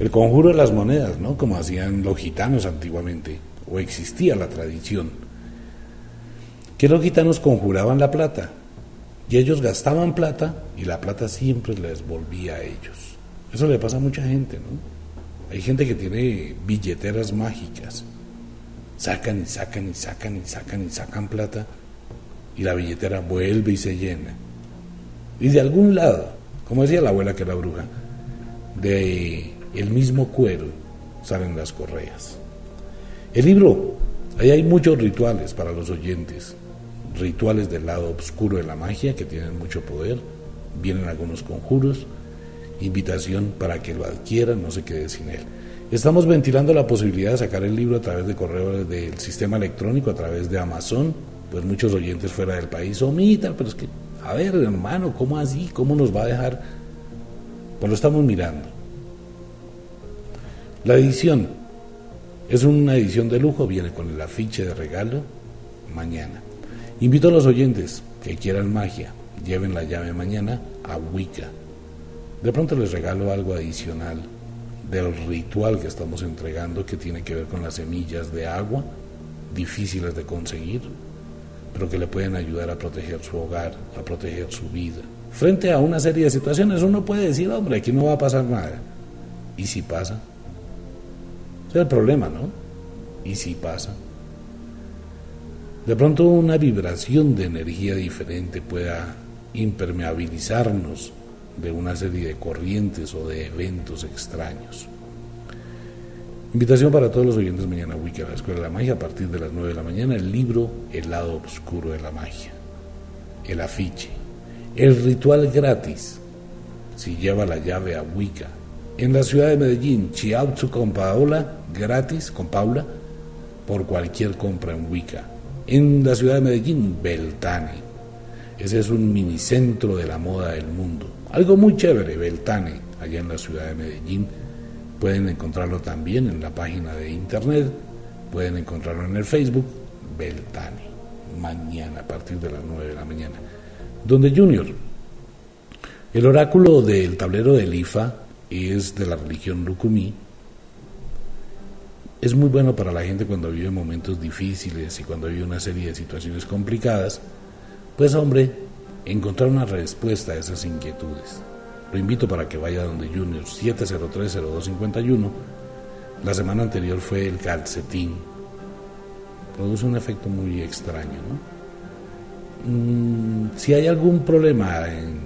El conjuro de las monedas, ¿no? Como hacían los gitanos antiguamente, o existía la tradición. Que los gitanos conjuraban la plata, y ellos gastaban plata, y la plata siempre les volvía a ellos. Eso le pasa a mucha gente, ¿no? Hay gente que tiene billeteras mágicas. Sacan y sacan y sacan y sacan y sacan plata, y la billetera vuelve y se llena. Y de algún lado, como decía la abuela que era bruja, de el mismo cuero salen las correas. El libro, ahí hay muchos rituales para los oyentes, rituales del lado oscuro de la magia que tienen mucho poder, vienen algunos conjuros, invitación para que lo adquieran, no se quede sin él. Estamos ventilando la posibilidad de sacar el libro a través de correo del sistema electrónico, a través de Amazon, pues muchos oyentes fuera del país omitan, pero es que, a ver, hermano, ¿cómo así? ¿Cómo nos va a dejar? Pues lo estamos mirando. La edición es una edición de lujo, viene con el afiche de regalo mañana. Invito a los oyentes que quieran magia, lleven la llave mañana a Wicca. De pronto les regalo algo adicional del ritual que estamos entregando que tiene que ver con las semillas de agua, difíciles de conseguir, pero que le pueden ayudar a proteger su hogar, a proteger su vida. Frente a una serie de situaciones uno puede decir, hombre, aquí no va a pasar nada. ¿Y si pasa? Ese es el problema, ¿no? ¿Y si pasa? De pronto una vibración de energía diferente pueda impermeabilizarnos de una serie de corrientes o de eventos extraños. Invitación para todos los oyentes mañana Wiki a la Escuela de la Magia a partir de las 9 de la mañana, el libro El lado oscuro de la magia, el afiche, el ritual gratis, si lleva la llave a Wicca, en la ciudad de Medellín, Chiautzu con Paola, gratis con Paula, por cualquier compra en Wicca. En la ciudad de Medellín, Beltane. Ese es un minicentro de la moda del mundo. Algo muy chévere, Beltane, allá en la ciudad de Medellín Pueden encontrarlo también en la página de internet, pueden encontrarlo en el Facebook, Beltane, mañana a partir de las 9 de la mañana. Donde Junior, el oráculo del tablero del IFA es de la religión Lukumi. Es muy bueno para la gente cuando vive momentos difíciles y cuando vive una serie de situaciones complicadas. Pues hombre, encontrar una respuesta a esas inquietudes. Lo invito para que vaya donde Junior 7030251. La semana anterior fue el calcetín. Produce un efecto muy extraño, ¿no? Mm, si hay algún problema en,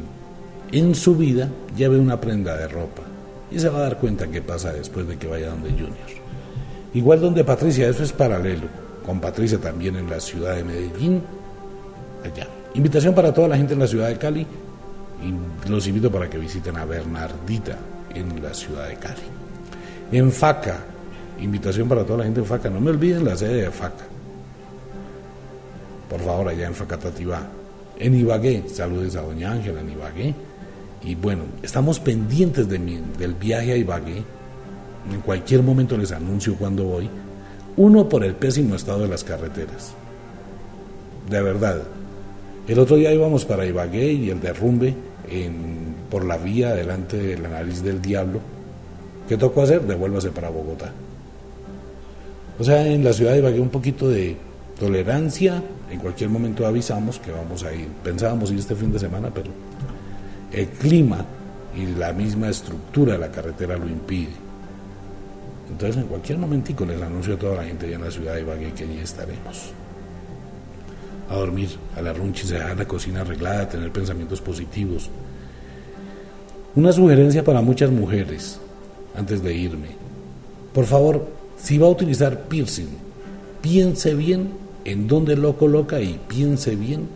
en su vida, lleve una prenda de ropa y se va a dar cuenta qué pasa después de que vaya donde Junior. Igual donde Patricia, eso es paralelo, con Patricia también en la ciudad de Medellín, allá. Invitación para toda la gente en la ciudad de Cali, los invito para que visiten a Bernardita en la ciudad de Cali. En Faca, invitación para toda la gente en Faca, no me olviden la sede de Faca. Por favor, allá en Facatativá. En Ibagué, saludes a Doña Ángela en Ibagué. Y bueno, estamos pendientes de del viaje a Ibagué. En cualquier momento les anuncio cuándo voy. Uno por el pésimo estado de las carreteras. De verdad. El otro día íbamos para Ibagué y el derrumbe por la vía delante de la nariz del diablo. ¿Qué tocó hacer? Devuélvase para Bogotá. O sea, en la ciudad de Ibagué un poquito de tolerancia, en cualquier momento avisamos que vamos a ir. Pensábamos ir este fin de semana, pero el clima y la misma estructura de la carretera lo impide. Entonces, en cualquier momentico les anuncio a toda la gente allá en la ciudad de Ibagué que allí estaremos a dormir, a la runchis, a dejar la cocina arreglada, a tener pensamientos positivos. Una sugerencia para muchas mujeres, antes de irme. Por favor, si va a utilizar piercing, piense bien en dónde lo coloca y piense bien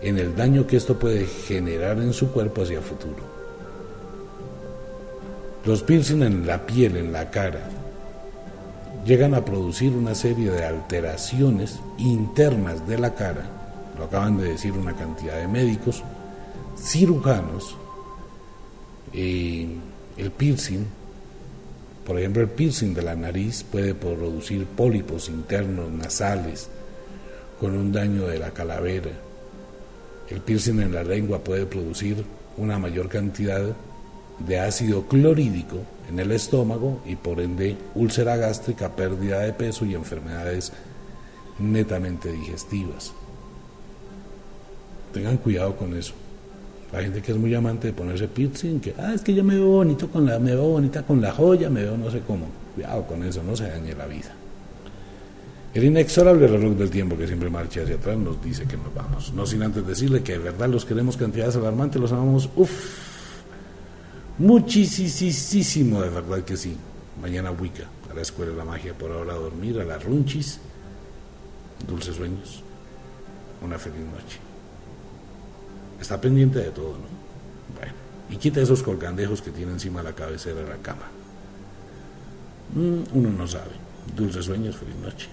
en el daño que esto puede generar en su cuerpo hacia el futuro. Los piercing en la piel, en la cara, llegan a producir una serie de alteraciones internas de la cara, lo acaban de decir una cantidad de médicos, cirujanos, el piercing, por ejemplo el piercing de la nariz puede producir pólipos internos nasales con un daño de la calavera, el piercing en la lengua puede producir una mayor cantidad de ácido clorhídrico en el estómago y por ende úlcera gástrica, pérdida de peso y enfermedades netamente digestivas. Tengan cuidado con eso. La gente que es muy amante de ponerse piercing, que ah, es que yo me veo bonito con la, me veo bonita con la joya, me veo no sé cómo. Cuidado con eso, no se dañe la vida. El inexorable reloj del tiempo que siempre marcha hacia atrás nos dice que nos vamos. No sin antes decirle que de verdad los queremos cantidades alarmantes, los amamos, uff, muchísimo, de verdad que sí. Mañana Wicca, a la escuela de la magia, por ahora a dormir, a las runchis, dulces sueños, una feliz noche. Está pendiente de todo, ¿no? Bueno, y quita esos colgandejos que tiene encima la cabecera de la cama. Mm, uno no sabe. Dulces sueños, feliz noche.